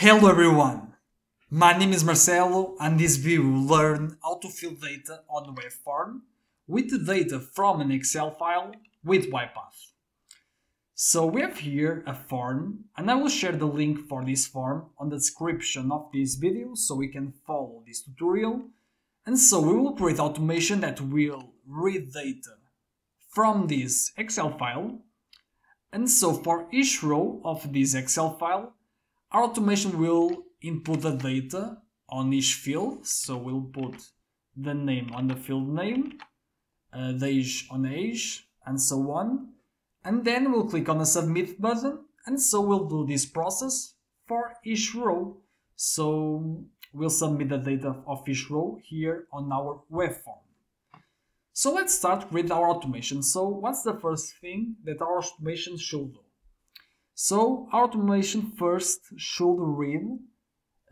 Hello everyone! My name is Marcelo and this video will learn how to fill data on the web form with the data from an Excel file with UiPath. So we have here a form and I will share the link for this form on the description of this video so we can follow this tutorial. And so we will create automation that will read data from this Excel file. And so for each row of this Excel file, our automation will input the data on each field. So we'll put the name on the field name, uh, the age on age, and so on. And then we'll click on the submit button. And so we'll do this process for each row. So we'll submit the data of each row here on our web form. So let's start with our automation. So what's the first thing that our automation should do? So our automation first should read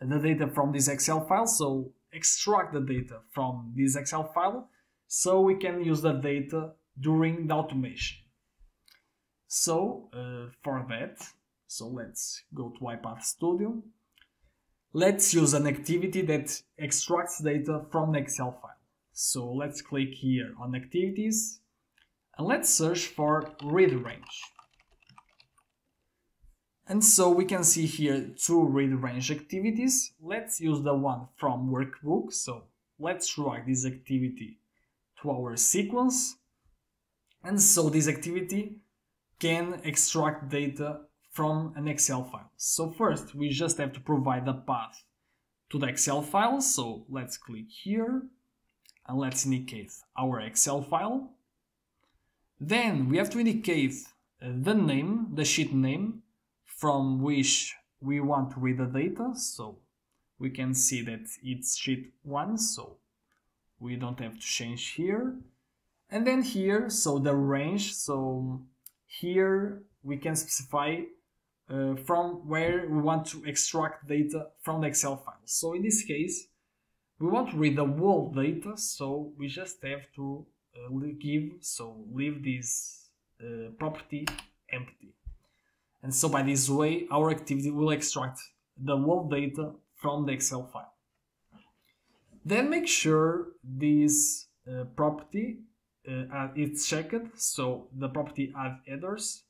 the data from this Excel file. So extract the data from this Excel file so we can use the data during the automation. So uh, for that, so let's go to UiPath Studio. Let's use an activity that extracts data from the Excel file. So let's click here on activities and let's search for read range. And so we can see here two read range activities. Let's use the one from workbook. So let's drag this activity to our sequence. And so this activity can extract data from an Excel file. So first we just have to provide the path to the Excel file. So let's click here and let's indicate our Excel file. Then we have to indicate the name, the sheet name from which we want to read the data. So we can see that it's sheet 1, so we don't have to change here. And then here, so the range, so here we can specify uh, from where we want to extract data from the Excel file. So in this case, we want to read the whole data, so we just have to uh, give, so leave this uh, property empty. And so by this way, our activity will extract the whole data from the Excel file. Then make sure this uh, property uh, is checked, so the property add headers.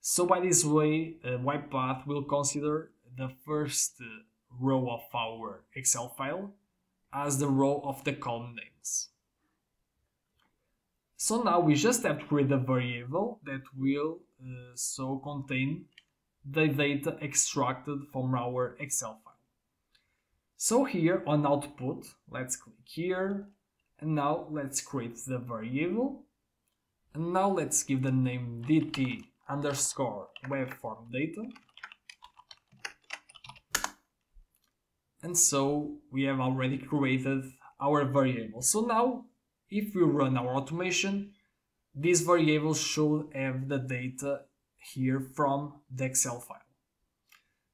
So by this way, uh, UiPath will consider the first uh, row of our Excel file as the row of the column names. So now we just have to create a variable that will uh, so contain the data extracted from our Excel file. So here on output, let's click here and now let's create the variable and now let's give the name dt underscore webform data and so we have already created our variable. So now if we run our automation this variable should have the data here from the Excel file.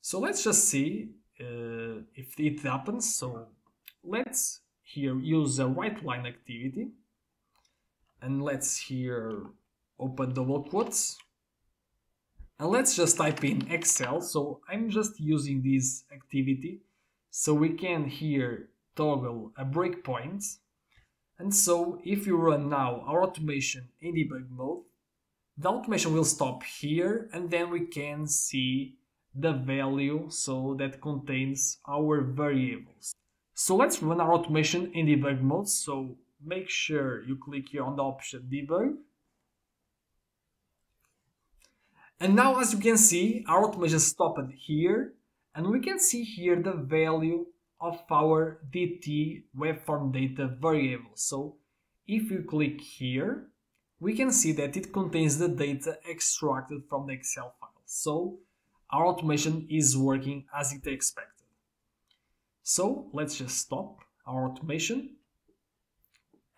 So let's just see uh, if it happens. So let's here use a write line activity and let's here open double quotes and let's just type in Excel. So I'm just using this activity so we can here toggle a breakpoint and so if you run now our automation in debug mode, the automation will stop here and then we can see the value so that contains our variables. So let's run our automation in debug mode. So make sure you click here on the option debug. And now as you can see, our automation stopped here and we can see here the value of our DT webform data variable. So if you click here, we can see that it contains the data extracted from the Excel file. So our automation is working as it expected. So let's just stop our automation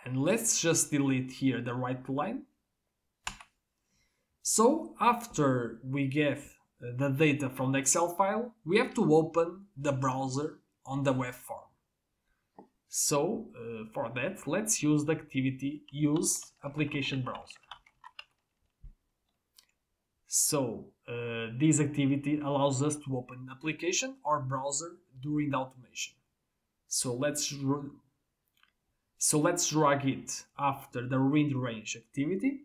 and let's just delete here the write line. So after we get the data from the Excel file, we have to open the browser on the web form. So uh, for that, let's use the activity use application browser. So uh, this activity allows us to open an application or browser during the automation. So let's so let's drag it after the read range activity.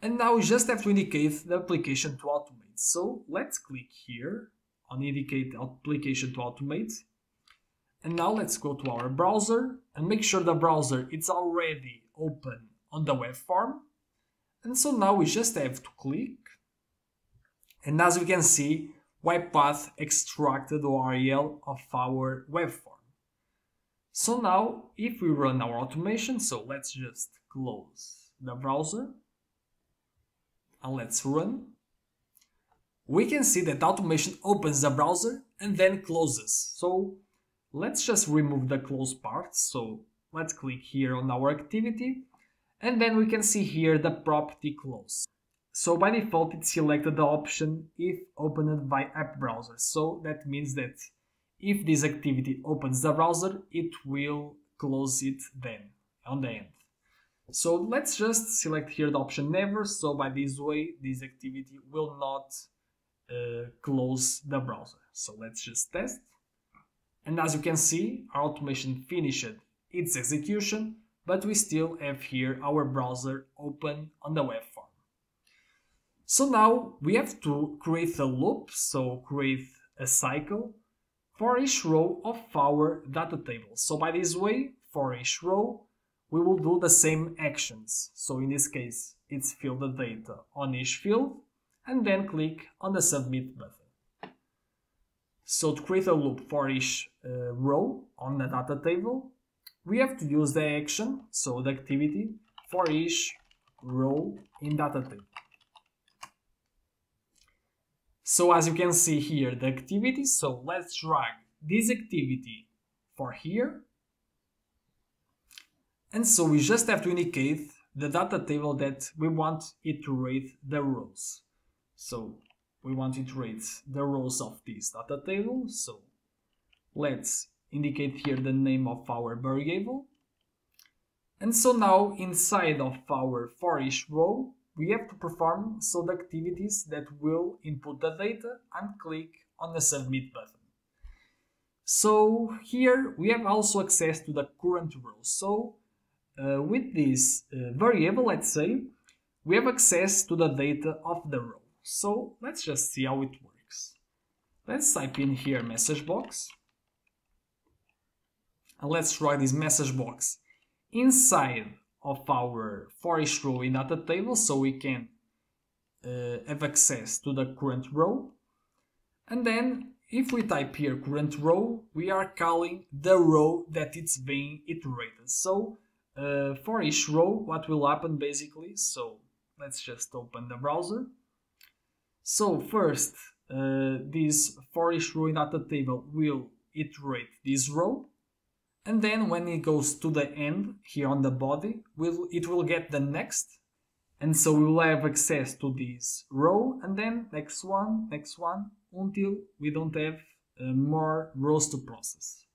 And now we just have to indicate the application to automate. So let's click here on indicate application to automate. And now let's go to our browser and make sure the browser is already open on the web form. And so now we just have to click. And as we can see, UiPath extracted the URL of our web form. So now, if we run our automation, so let's just close the browser and let's run. We can see that automation opens the browser and then closes. So let's just remove the close part. So let's click here on our activity and then we can see here the property close. So by default it selected the option if opened by app browser. So that means that if this activity opens the browser, it will close it then on the end. So let's just select here the option never. So by this way, this activity will not uh, close the browser. So let's just test. And as you can see, our automation finished its execution, but we still have here our browser open on the web form. So now we have to create a loop, so create a cycle for each row of our data table. So by this way, for each row, we will do the same actions. So in this case, it's fill the data on each field and then click on the submit button. So to create a loop for each uh, row on the data table, we have to use the action, so the activity, for each row in data table. So as you can see here, the activity, so let's drag this activity for here. And so we just have to indicate the data table that we want it to rate the rows. So we want to rate the rows of this data table. So let's indicate here the name of our variable. And so now inside of our for each row, we have to perform some activities that will input the data and click on the submit button. So here we have also access to the current row. So uh, with this uh, variable, let's say, we have access to the data of the row. So let's just see how it works. Let's type in here message box. And let's write this message box inside of our for each row in data table so we can uh, have access to the current row. And then if we type here current row, we are calling the row that it's being iterated. So uh, for each row, what will happen basically, so let's just open the browser. So first, uh, this for each row in data table will iterate this row. And then when it goes to the end here on the body will it will get the next. And so we will have access to this row. And then next one next one until we don't have uh, more rows to process.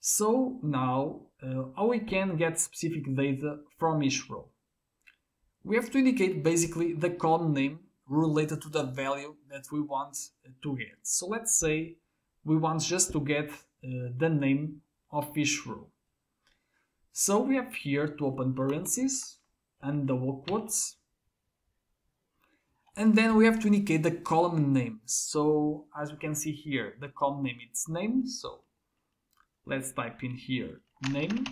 So now uh, how we can get specific data from each row? We have to indicate basically the column name related to the value that we want to get so let's say we want just to get uh, the name of each row. So we have here to open parentheses and double quotes. And then we have to indicate the column name. So as we can see here, the column name is name. So let's type in here name.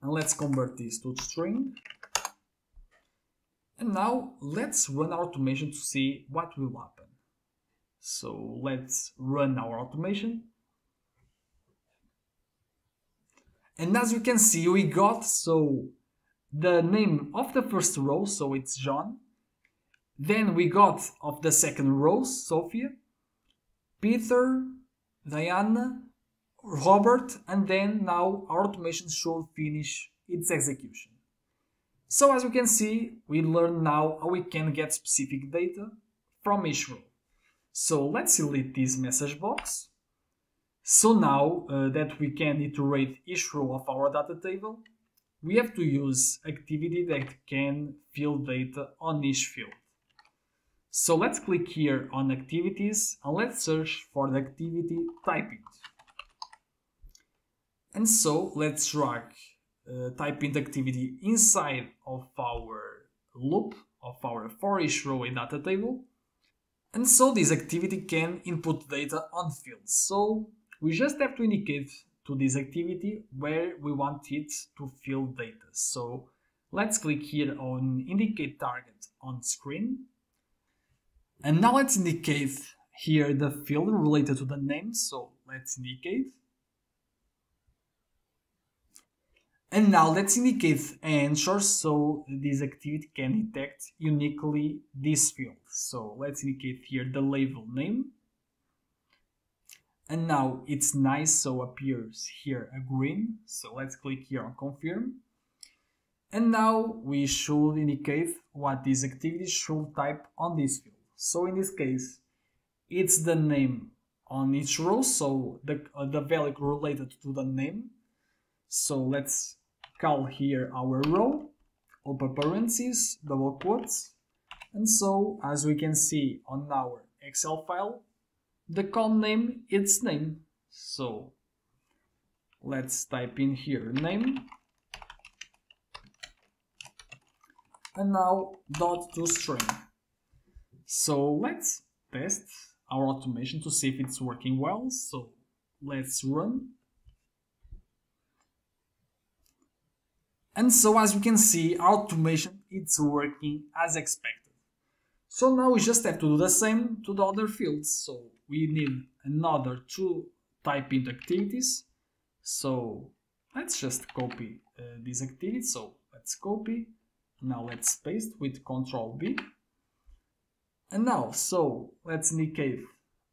And let's convert this to string. And now let's run our automation to see what will happen. So let's run our automation. And as you can see, we got so the name of the first row, so it's John. Then we got of the second row, Sophia, Peter, Diana, Robert, and then now our automation should finish its execution. So as you can see, we learn now how we can get specific data from each row. So let's delete this message box so now uh, that we can iterate each row of our data table, we have to use activity that can fill data on each field. So let's click here on activities and let's search for the activity typing. And so let's drag uh, typing activity inside of our loop of our for each row in data table. And so this activity can input data on fields. So we just have to indicate to this activity where we want it to fill data. So let's click here on indicate target on screen. And now let's indicate here the field related to the name. So let's indicate. And now let's indicate answer so this activity can detect uniquely this field. So let's indicate here the label name. And now it's nice so appears here a green. So let's click here on confirm. And now we should indicate what this activity should type on this field. So in this case it's the name on each row so the, uh, the value related to the name. So let's call here our row open parentheses double quotes and so as we can see on our excel file the column name its name. So let's type in here name and now dot to string. So let's test our automation to see if it's working well. So let's run. And so as you can see, automation it's working as expected. So now we just have to do the same to the other fields. So we need another two typing activities. So let's just copy uh, these activities. So let's copy. Now let's paste with Control B. And now, so let's indicate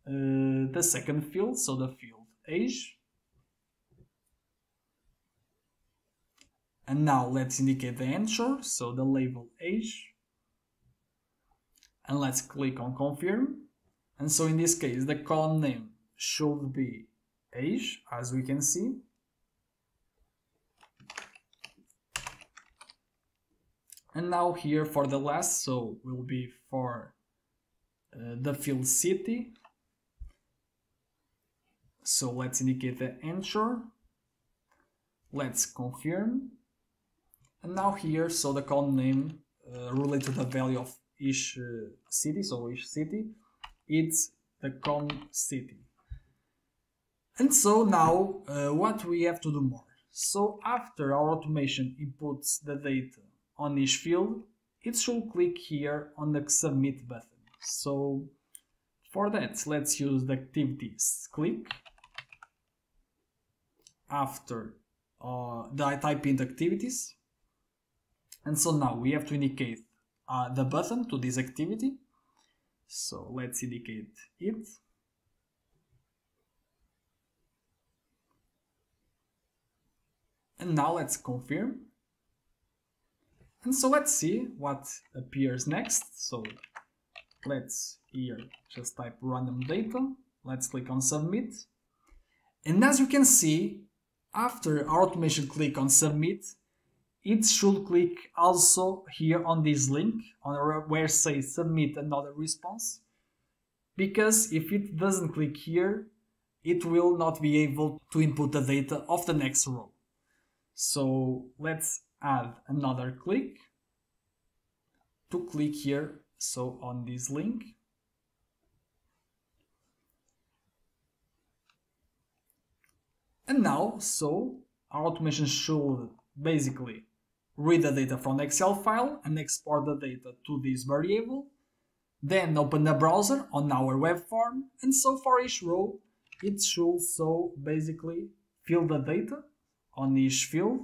uh, the second field, so the field age. And now let's indicate the answer, so the label age. And let's click on confirm. And so in this case, the column name should be age, as we can see. And now here for the last, so will be for uh, the field city. So let's indicate the answer. Let's confirm. And now here, so the column name uh, related to the value of each uh, city, so each city it's the com city. And so now uh, what we have to do more. So after our automation inputs the data on each field, it should click here on the submit button. So for that, let's use the activities click after uh, the type in the activities. And so now we have to indicate uh, the button to this activity so let's indicate it. And now let's confirm. And so let's see what appears next. So let's here just type random data. Let's click on submit. And as you can see, after our automation click on submit, it should click also here on this link on where say submit another response. Because if it doesn't click here it will not be able to input the data of the next row. So let's add another click to click here so on this link. And now so our automation should basically read the data from the Excel file and export the data to this variable. Then open the browser on our web form and so for each row it should so basically fill the data on each field,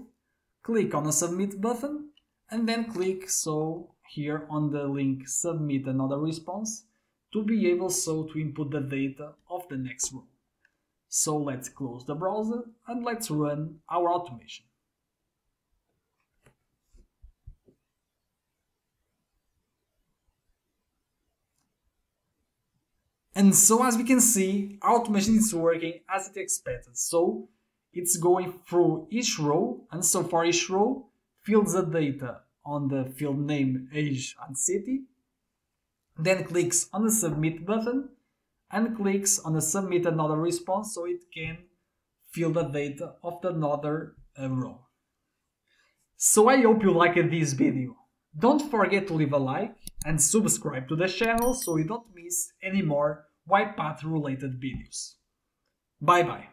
click on the submit button and then click so here on the link submit another response to be able so to input the data of the next row. So let's close the browser and let's run our automation. And so as we can see, our automation is working as it expected. So it's going through each row and so for each row, fills the data on the field name, age, and city, then clicks on the submit button and clicks on the submit another response so it can fill the data of another uh, row. So I hope you liked this video. Don't forget to leave a like and subscribe to the channel so you don't miss any more UiPath related videos. Bye bye.